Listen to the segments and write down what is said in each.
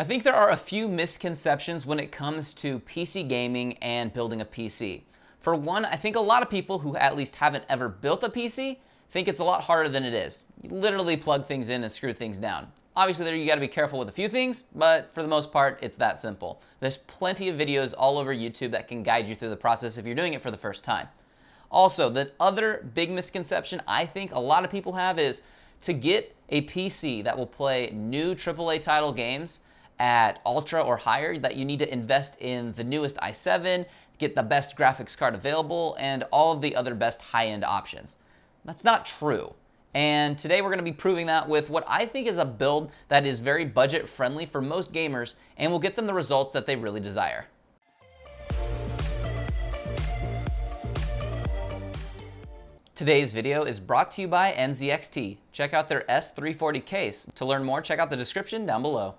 I think there are a few misconceptions when it comes to PC gaming and building a PC. For one, I think a lot of people who at least haven't ever built a PC think it's a lot harder than it is. You literally plug things in and screw things down. Obviously, there you got to be careful with a few things, but for the most part, it's that simple. There's plenty of videos all over YouTube that can guide you through the process if you're doing it for the first time. Also, the other big misconception I think a lot of people have is to get a PC that will play new AAA title games at ultra or higher, that you need to invest in the newest i7, get the best graphics card available, and all of the other best high end options. That's not true. And today we're going to be proving that with what I think is a build that is very budget friendly for most gamers and will get them the results that they really desire. Today's video is brought to you by NZXT. Check out their S340 case. To learn more, check out the description down below.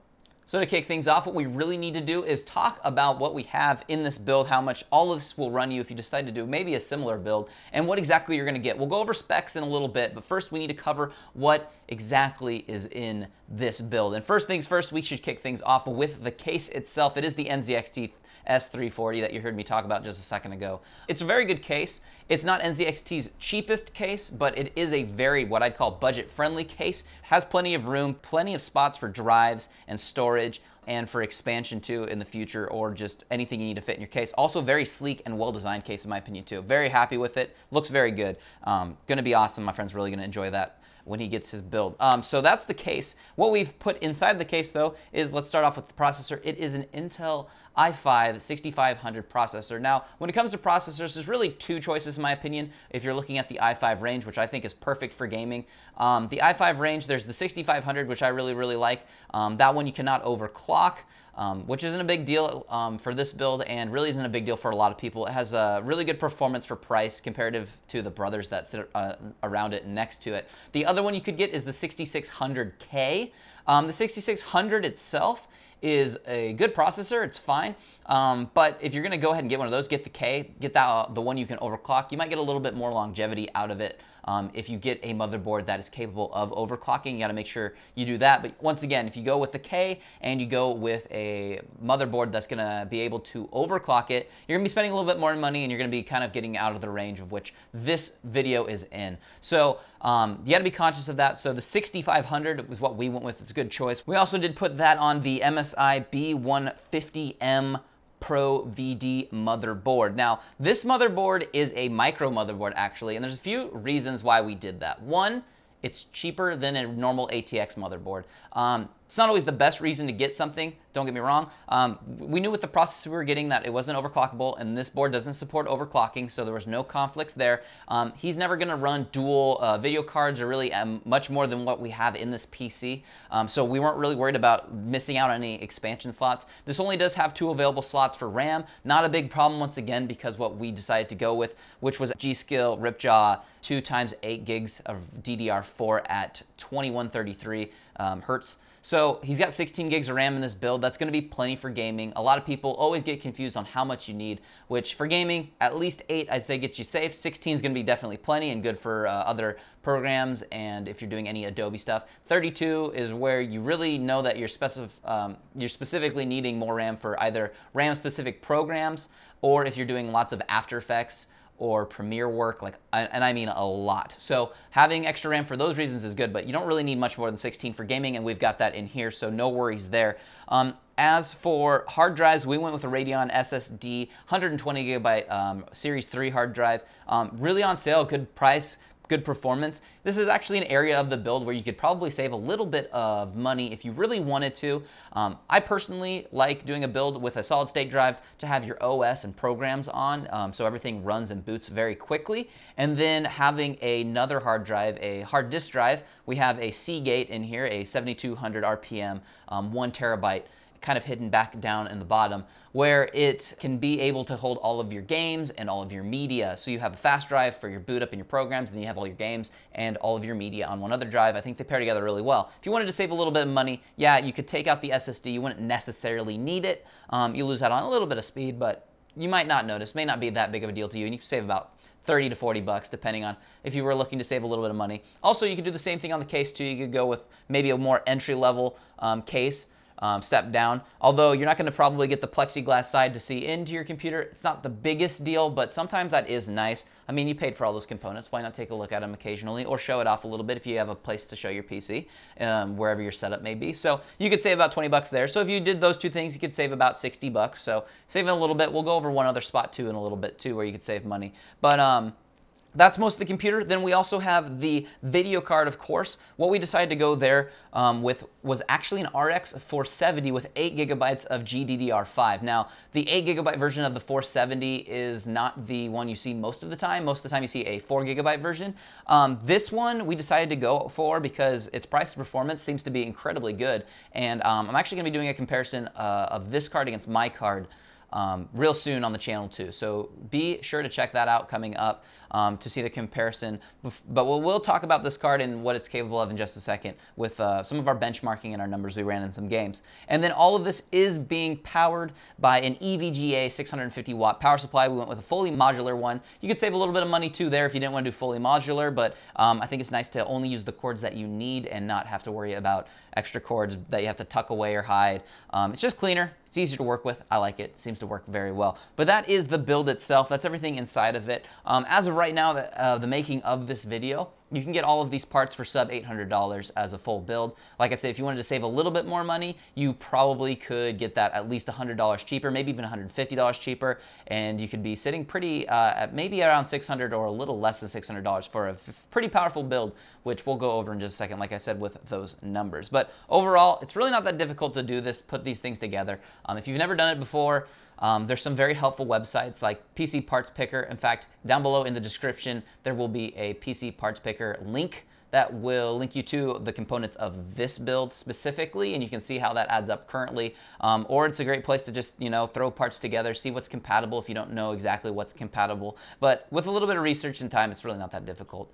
So to kick things off, what we really need to do is talk about what we have in this build, how much all of this will run you if you decide to do maybe a similar build, and what exactly you're gonna get. We'll go over specs in a little bit, but first we need to cover what exactly is in this build. And first things first, we should kick things off with the case itself. It is the NZXT S340 that you heard me talk about just a second ago. It's a very good case. It's not NZXT's cheapest case, but it is a very, what I'd call budget-friendly case. Has plenty of room, plenty of spots for drives and storage, and for expansion too in the future or just anything you need to fit in your case. Also very sleek and well-designed case in my opinion too. Very happy with it. Looks very good. Um, gonna be awesome. My friend's really gonna enjoy that when he gets his build. Um, so that's the case. What we've put inside the case though is, let's start off with the processor. It is an Intel i5 6500 processor. Now, when it comes to processors, there's really two choices in my opinion. If you're looking at the i5 range, which I think is perfect for gaming, um, the i5 range, there's the 6500, which I really, really like. Um, that one you cannot overclock. Um, which isn't a big deal um, for this build and really isn't a big deal for a lot of people. It has a really good performance for price comparative to the brothers that sit uh, around it next to it. The other one you could get is the 6600K. Um, the 6600 itself is a good processor. It's fine. Um, but if you're going to go ahead and get one of those, get the K, get that uh, the one you can overclock. You might get a little bit more longevity out of it um, if you get a motherboard that is capable of overclocking. You got to make sure you do that. But once again, if you go with the K and you go with a motherboard that's going to be able to overclock it, you're going to be spending a little bit more money and you're going to be kind of getting out of the range of which this video is in. So um, you got to be conscious of that. So the 6500 was what we went with. It's a good choice. We also did put that on the MSI B150M Pro VD motherboard. Now, this motherboard is a micro motherboard actually, and there's a few reasons why we did that. One, it's cheaper than a normal ATX motherboard. Um, it's not always the best reason to get something, don't get me wrong. Um, we knew with the processor we were getting that it wasn't overclockable, and this board doesn't support overclocking, so there was no conflicts there. Um, he's never going to run dual uh, video cards or really um, much more than what we have in this PC, um, so we weren't really worried about missing out on any expansion slots. This only does have two available slots for RAM. Not a big problem once again because what we decided to go with, which was G.Skill Ripjaw 2 times 8 gigs of DDR4 at 2133 um, hertz. So he's got 16 gigs of RAM in this build. That's going to be plenty for gaming. A lot of people always get confused on how much you need, which for gaming, at least 8 I'd say gets you safe. 16 is going to be definitely plenty and good for uh, other programs and if you're doing any Adobe stuff. 32 is where you really know that you're, specif um, you're specifically needing more RAM for either RAM-specific programs or if you're doing lots of After Effects or Premiere work, like, and I mean a lot. So having extra RAM for those reasons is good, but you don't really need much more than 16 for gaming, and we've got that in here, so no worries there. Um, as for hard drives, we went with a Radeon SSD 120 gigabyte um, Series 3 hard drive. Um, really on sale, good price, good performance. This is actually an area of the build where you could probably save a little bit of money if you really wanted to. Um, I personally like doing a build with a solid state drive to have your OS and programs on um, so everything runs and boots very quickly. And then having another hard drive, a hard disk drive, we have a Seagate in here, a 7200 RPM, um, one terabyte kind of hidden back down in the bottom, where it can be able to hold all of your games and all of your media. So you have a fast drive for your boot up and your programs, and then you have all your games and all of your media on one other drive. I think they pair together really well. If you wanted to save a little bit of money, yeah, you could take out the SSD. You wouldn't necessarily need it. Um, you lose out on a little bit of speed, but you might not notice. May not be that big of a deal to you, and you save about 30 to 40 bucks depending on if you were looking to save a little bit of money. Also, you could do the same thing on the case too. You could go with maybe a more entry level um, case um, step down. Although you're not going to probably get the plexiglass side to see into your computer. It's not the biggest deal, but sometimes that is nice. I mean, you paid for all those components. Why not take a look at them occasionally or show it off a little bit if you have a place to show your PC, um, wherever your setup may be. So you could save about 20 bucks there. So if you did those two things, you could save about 60 bucks. So saving a little bit. We'll go over one other spot too in a little bit too where you could save money. But um, that's most of the computer. Then we also have the video card, of course. What we decided to go there um, with was actually an RX 470 with 8 gigabytes of GDDR5. Now, the 8 gigabyte version of the 470 is not the one you see most of the time. Most of the time you see a 4 gigabyte version. Um, this one we decided to go for because its price performance seems to be incredibly good. And um, I'm actually going to be doing a comparison uh, of this card against my card um, real soon on the channel too. So be sure to check that out coming up um, to see the comparison. But we'll, we'll, talk about this card and what it's capable of in just a second with uh, some of our benchmarking and our numbers we ran in some games. And then all of this is being powered by an EVGA 650 watt power supply. We went with a fully modular one. You could save a little bit of money too there if you didn't want to do fully modular, but um, I think it's nice to only use the cords that you need and not have to worry about extra cords that you have to tuck away or hide. Um, it's just cleaner. It's easier to work with. I like it. Seems to work very well. But that is the build itself. That's everything inside of it. Um, as of right now, the, uh, the making of this video, you can get all of these parts for sub $800 as a full build. Like I said, if you wanted to save a little bit more money, you probably could get that at least $100 cheaper, maybe even $150 cheaper, and you could be sitting pretty uh, at maybe around 600 or a little less than $600 for a pretty powerful build, which we'll go over in just a second, like I said, with those numbers. But overall, it's really not that difficult to do this, put these things together. Um, if you've never done it before, um, there's some very helpful websites like PC Parts Picker. In fact, down below in the description, there will be a PC Parts Picker link that will link you to the components of this build specifically, and you can see how that adds up currently. Um, or it's a great place to just, you know, throw parts together, see what's compatible if you don't know exactly what's compatible. But with a little bit of research and time, it's really not that difficult.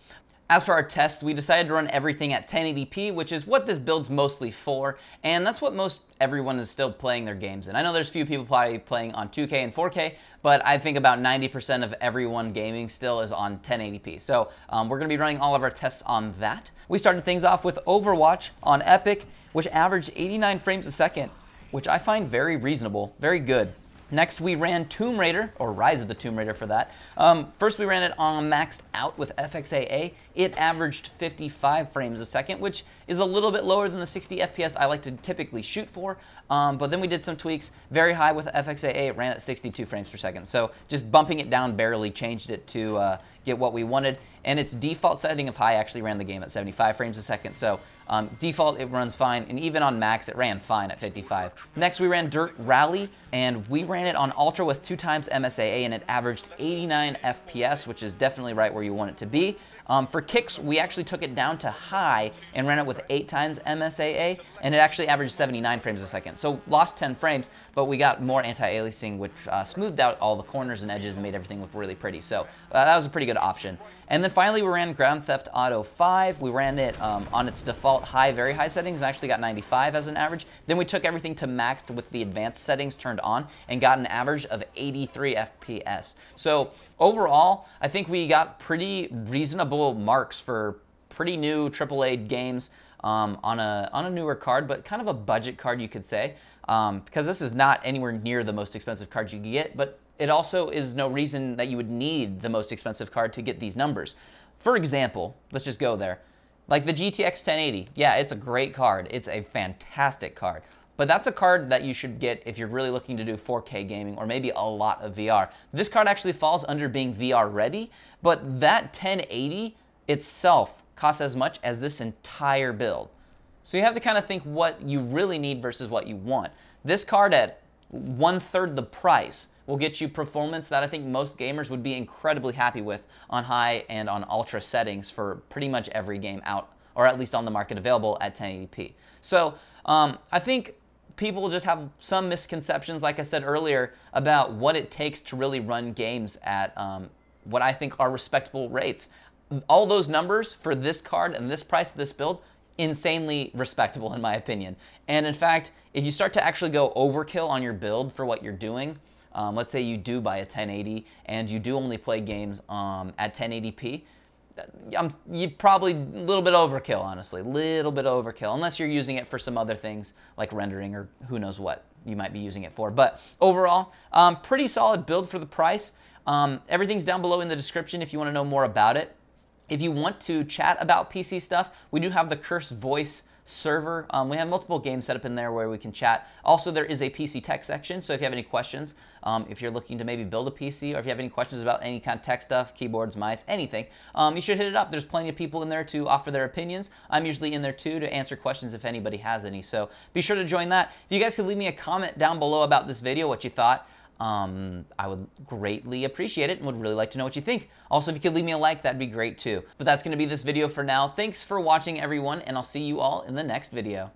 As for our tests, we decided to run everything at 1080p, which is what this build's mostly for, and that's what most everyone is still playing their games in. I know there's a few people probably playing on 2K and 4K, but I think about 90% of everyone gaming still is on 1080p. So um, we're going to be running all of our tests on that. We started things off with Overwatch on Epic, which averaged 89 frames a second, which I find very reasonable, very good. Next, we ran Tomb Raider, or Rise of the Tomb Raider for that. Um, first, we ran it on maxed out with FXAA. It averaged 55 frames a second, which is a little bit lower than the 60 FPS I like to typically shoot for. Um, but then we did some tweaks, very high with FXAA. It ran at 62 frames per second. So just bumping it down barely changed it to uh, get what we wanted. And its default setting of high actually ran the game at 75 frames a second. So um, default, it runs fine. And even on max, it ran fine at 55. Next, we ran Dirt Rally, and we ran it on Ultra with two times MSAA, and it averaged 89 FPS, which is definitely right where you want it to be. Um, for kicks, we actually took it down to high and ran it with 8 times MSAA, and it actually averaged 79 frames a second. So lost 10 frames, but we got more anti-aliasing, which uh, smoothed out all the corners and edges and made everything look really pretty. So uh, that was a pretty good option. And then finally, we ran Grand Theft Auto 5. We ran it um, on its default high, very high settings, and actually got 95 as an average. Then we took everything to maxed with the advanced settings turned on and got an average of 83 FPS. So overall, I think we got pretty reasonable marks for pretty new AAA games um, on a on a newer card, but kind of a budget card, you could say, um, because this is not anywhere near the most expensive card you can get, but it also is no reason that you would need the most expensive card to get these numbers. For example, let's just go there. Like the GTX 1080, yeah, it's a great card. It's a fantastic card. But that's a card that you should get if you're really looking to do 4K gaming or maybe a lot of VR. This card actually falls under being VR ready, but that 1080 itself costs as much as this entire build. So you have to kind of think what you really need versus what you want. This card at one third the price will get you performance that I think most gamers would be incredibly happy with on high and on ultra settings for pretty much every game out, or at least on the market available at 1080p. So um, I think people just have some misconceptions, like I said earlier, about what it takes to really run games at um, what I think are respectable rates. All those numbers for this card and this price, of this build, insanely respectable in my opinion. And in fact, if you start to actually go overkill on your build for what you're doing, um, let's say you do buy a 1080 and you do only play games um, at 1080p, I'm you probably a little bit overkill, honestly, A little bit overkill, unless you're using it for some other things like rendering or who knows what you might be using it for. But overall, um, pretty solid build for the price. Um, everything's down below in the description if you want to know more about it. If you want to chat about PC stuff, we do have the Curse Voice server. Um, we have multiple games set up in there where we can chat. Also, there is a PC tech section, so if you have any questions, um, if you're looking to maybe build a PC or if you have any questions about any kind of tech stuff, keyboards, mice, anything, um, you should hit it up. There's plenty of people in there to offer their opinions. I'm usually in there too to answer questions if anybody has any, so be sure to join that. If you guys could leave me a comment down below about this video, what you thought, um, I would greatly appreciate it and would really like to know what you think. Also, if you could leave me a like, that'd be great too. But that's going to be this video for now. Thanks for watching, everyone, and I'll see you all in the next video.